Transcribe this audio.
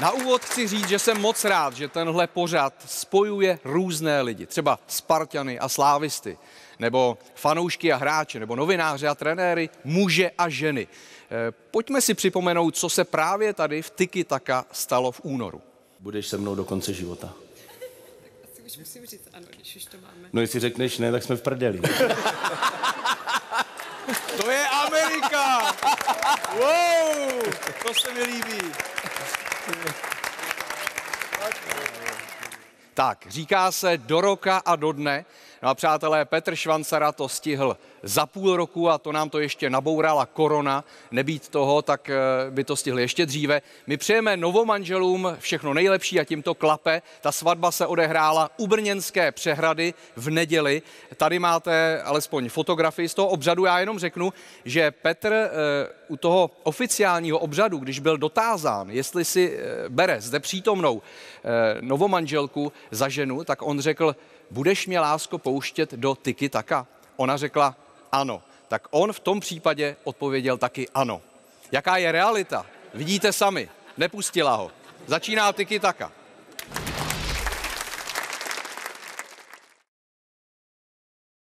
Na úvod chci říct, že jsem moc rád, že tenhle pořad spojuje různé lidi, třeba Spartany a Slávisty, nebo fanoušky a hráče, nebo novináře a trenéry, muže a ženy. Eh, Pojďme si připomenout, co se právě tady v Tiki Taka stalo v únoru. Budeš se mnou do konce života. Asi už musím říct ano, když už to máme. No jestli řekneš ne, tak jsme v prdeli. To je Amerika! Wow! To se mi líbí. Tak, říká se do roka a do dne. No a přátelé, Petr Švancara to stihl za půl roku a to nám to ještě nabourala korona. Nebýt toho, tak eh, by to stihl ještě dříve. My přejeme novomanželům všechno nejlepší a tím to klape. Ta svatba se odehrála u Brněnské přehrady v neděli. Tady máte alespoň fotografii z toho obřadu. Já jenom řeknu, že Petr eh, u toho oficiálního obřadu, když byl dotázán, jestli si eh, bere zde přítomnou novomanželku za ženu, tak on řekl, budeš mě lásko pouštět do Tiki Taka? Ona řekla ano. Tak on v tom případě odpověděl taky ano. Jaká je realita? Vidíte sami. Nepustila ho. Začíná Tiki Taka.